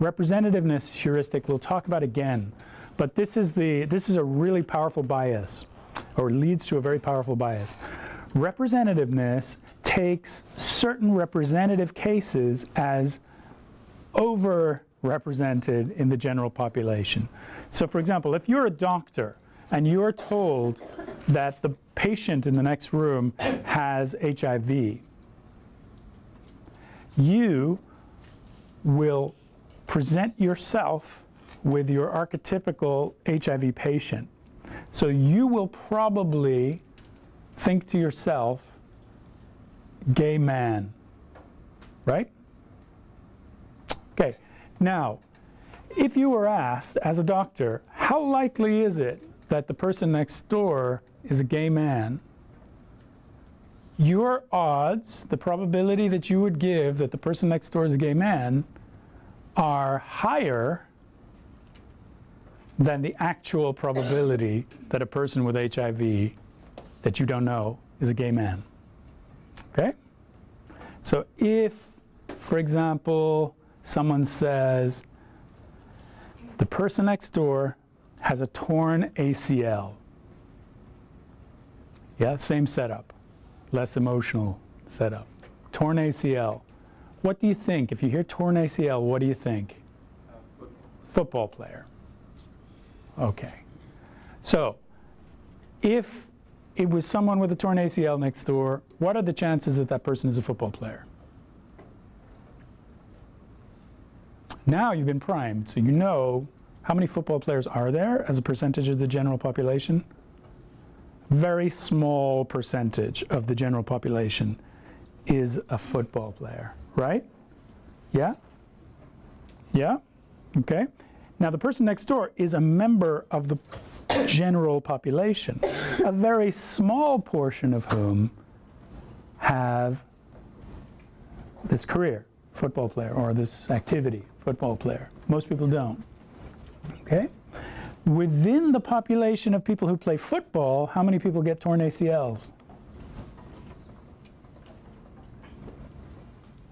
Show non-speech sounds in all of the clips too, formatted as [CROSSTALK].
Representativeness heuristic we'll talk about again, but this is, the, this is a really powerful bias, or leads to a very powerful bias. Representativeness takes certain representative cases as overrepresented in the general population. So for example, if you're a doctor and you're told that the patient in the next room has HIV, you will present yourself with your archetypical HIV patient. So you will probably think to yourself, gay man, right? Okay, now, if you were asked as a doctor, how likely is it that the person next door is a gay man? Your odds, the probability that you would give that the person next door is a gay man, are higher than the actual probability that a person with HIV that you don't know is a gay man. Okay? So if, for example, someone says, the person next door has a torn ACL. Yeah, same setup, less emotional setup. Torn ACL. What do you think? If you hear torn ACL, what do you think? Football player. Okay. So, if it was someone with a torn ACL next door, what are the chances that that person is a football player? Now you've been primed, so you know how many football players are there as a percentage of the general population? Very small percentage of the general population is a football player, right? Yeah? Yeah? Okay. Now the person next door is a member of the general population, a very small portion of whom have this career, football player, or this activity, football player. Most people don't. Okay? Within the population of people who play football, how many people get torn ACLs?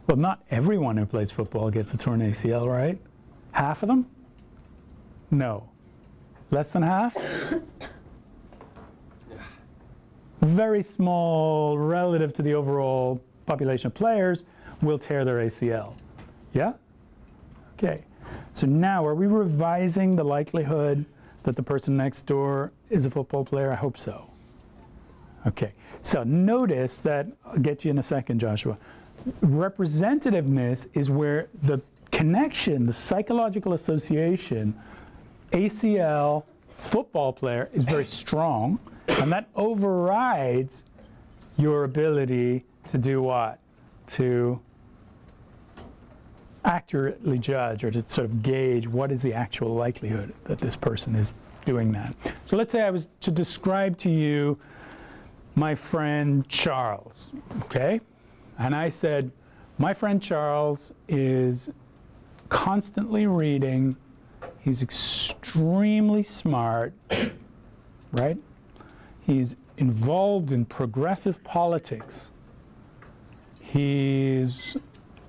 Well, not everyone who plays football gets a torn ACL, right? Half of them? No. Less than half? Very small relative to the overall population of players will tear their ACL. Yeah? Okay. So now, are we revising the likelihood that the person next door is a football player? I hope so. Okay. So notice that, I'll get you in a second, Joshua. Representativeness is where the connection, the psychological association ACL football player is very strong, and that overrides your ability to do what? To accurately judge or to sort of gauge what is the actual likelihood that this person is doing that. So let's say I was to describe to you my friend Charles, okay? And I said, my friend Charles is constantly reading He's extremely smart, [COUGHS] right? He's involved in progressive politics. He's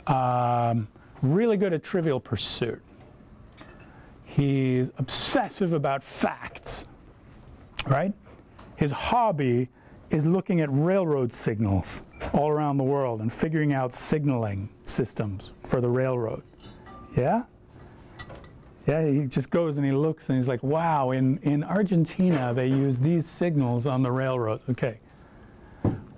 um, really good at trivial pursuit. He's obsessive about facts, right? His hobby is looking at railroad signals all around the world and figuring out signaling systems for the railroad. Yeah? Yeah, he just goes and he looks and he's like, wow, in, in Argentina they use these signals on the railroad. Okay.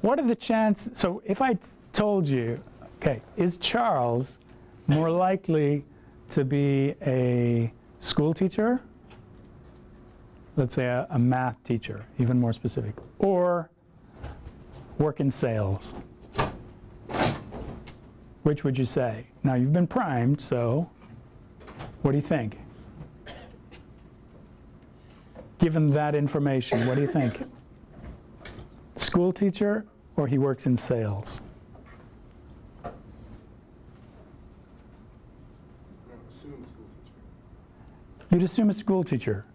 What are the chances? So if I told you, okay, is Charles more likely to be a school teacher? Let's say a, a math teacher, even more specific, or work in sales? Which would you say? Now you've been primed, so what do you think? Given that information, what do you think? School teacher or he works in sales? Assume. You'd assume a school teacher.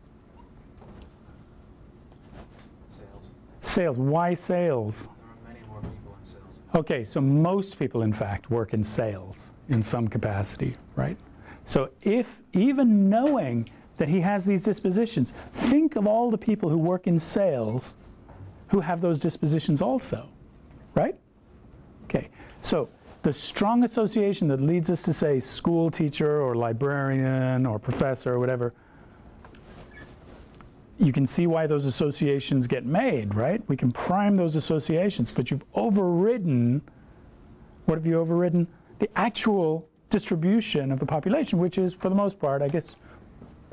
Sales. Sales. Why sales? There are many more people in sales. Okay, so most people, in fact, work in sales in some capacity, right? So if, even knowing that he has these dispositions, think of all the people who work in sales who have those dispositions also, right? Okay, so the strong association that leads us to say school teacher or librarian or professor or whatever, you can see why those associations get made, right? We can prime those associations, but you've overridden, what have you overridden? The actual distribution of the population, which is, for the most part, I guess,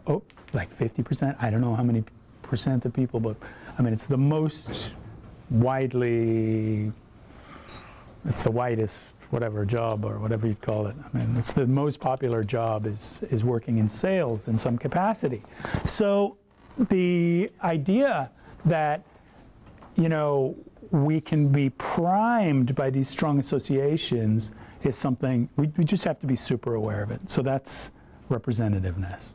oh, like 50%. I don't know how many percent of people, but I mean, it's the most widely, it's the widest, whatever job or whatever you'd call it. I mean, it's the most popular job is, is working in sales in some capacity. So the idea that, you know, we can be primed by these strong associations is something we, we just have to be super aware of it. So that's representativeness.